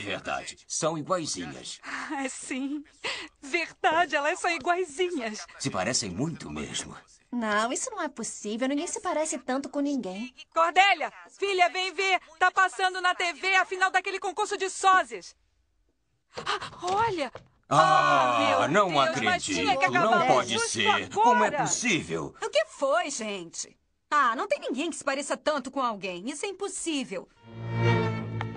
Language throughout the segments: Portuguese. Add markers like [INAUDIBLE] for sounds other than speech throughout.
verdade. São iguaizinhas. Ah, sim. Verdade, elas são iguaizinhas. Se parecem muito mesmo. Não, isso não é possível. Ninguém se parece tanto com ninguém. Cordélia, filha, vem ver. Tá passando na TV a final daquele concurso de sósias. Ah, olha! Ah, meu não Deus, acredito. Não pode justo ser. Como é agora. possível? O que foi, gente? Ah, não tem ninguém que se pareça tanto com alguém. Isso é impossível.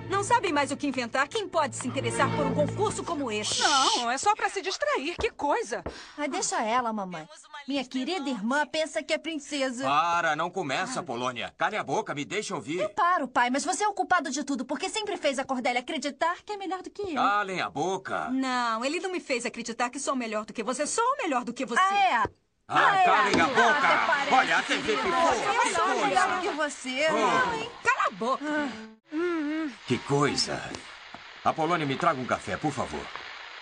Não sabem mais o que inventar. Quem pode se interessar por um concurso como este? Não, é só pra se distrair. Que coisa. Ai, deixa ela, mamãe. Minha querida irmã pensa que é princesa. Para, não começa, Polônia. Cale a boca, me deixa ouvir. Paro, pai, mas você é o culpado de tudo, porque sempre fez a Cordélia acreditar que é melhor do que eu. Calem a boca. Não, ele não me fez acreditar que sou melhor do que você. Sou melhor do que você. Ah, é? Ah, é? calem a Até boca. Olha, a TV pipou. Eu sou melhor que você. Oh. Não, hein? Cala a boca. Que coisa. A Polônia, me traga um café, por favor.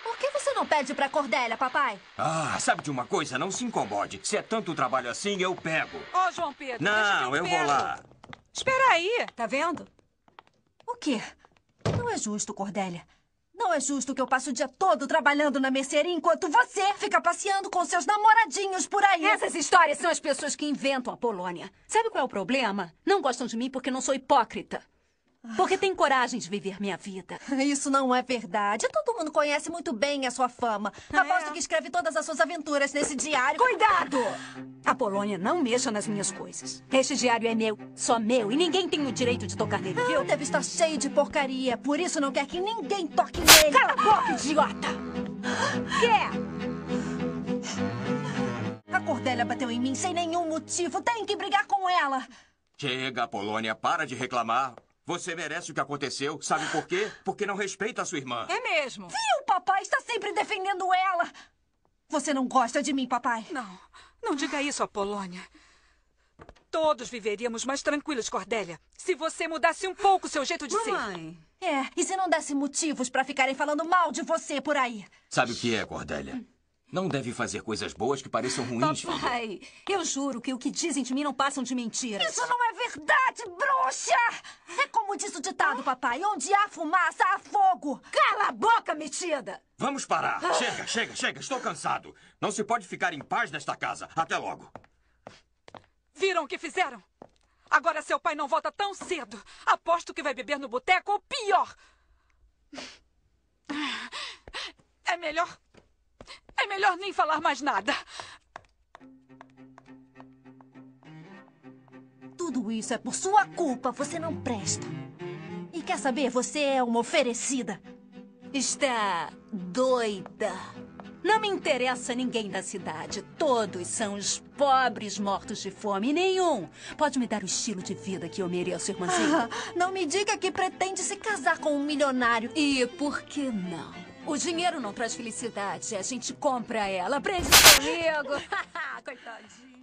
Por que você não pede pra Cordélia, papai? Ah, sabe de uma coisa? Não se incomode. Se é tanto trabalho assim, eu pego. Ó, João Pedro. Não, que eu vou lá. Espera aí. Tá vendo? O quê? Não é justo, Cordélia. Não é justo que eu passe o dia todo trabalhando na mercearia enquanto você fica passeando com seus namoradinhos por aí. Essas histórias são as pessoas que inventam a Polônia. Sabe qual é o problema? Não gostam de mim porque não sou hipócrita. Porque têm coragem de viver minha vida. Isso não é verdade. Todo mundo conhece muito bem a sua fama. Aposto que escreve todas as suas aventuras nesse diário. Cuidado! A Polônia não mexa nas minhas coisas. Este diário é meu, só meu, e ninguém tem o direito de tocar nele, viu? Ah, deve estar cheio de porcaria. Por isso não quer que ninguém toque nele. Cala a boca, idiota! Quer? A Cordélia bateu em mim sem nenhum motivo. Tenho que brigar com ela. Chega, Polônia, para de reclamar. Você merece o que aconteceu. Sabe por quê? Porque não respeita a sua irmã. É mesmo. Viu, papai? Está sempre defendendo ela. Você não gosta de mim, papai? Não, não diga isso, Apolônia. Todos viveríamos mais tranquilos, Cordélia, se você mudasse um pouco seu jeito de ser. Mamãe. É, e se não desse motivos pra ficarem falando mal de você por aí? Sabe o que é, Cordélia? Não deve fazer coisas boas que pareçam ruins, filha. Papai, eu juro que o que dizem de mim não passam de mentiras. Isso não é verdade, bruxa! É como diz o ditado, papai. Onde há fumaça, há fogo. Cala a boca, metida! Vamos parar. Chega, chega, chega. Estou cansado. Não se pode ficar em paz nesta casa. Até logo. Viram o que fizeram? Agora seu pai não volta tão cedo. Aposto que vai beber no boteco ou pior. É melhor. É melhor nem falar mais nada. Tudo isso é por sua culpa. Você não presta. E quer saber? Você é uma oferecida. Está doida. Não me interessa ninguém da cidade. Todos são os pobres mortos de fome. E nenhum pode me dar o estilo de vida que eu mereço, irmãzinha. Ah, não me diga que pretende se casar com um milionário. E por que não? O dinheiro não traz felicidade. A gente compra ela. Aprende comigo. [LAUGHS] Coitadinha.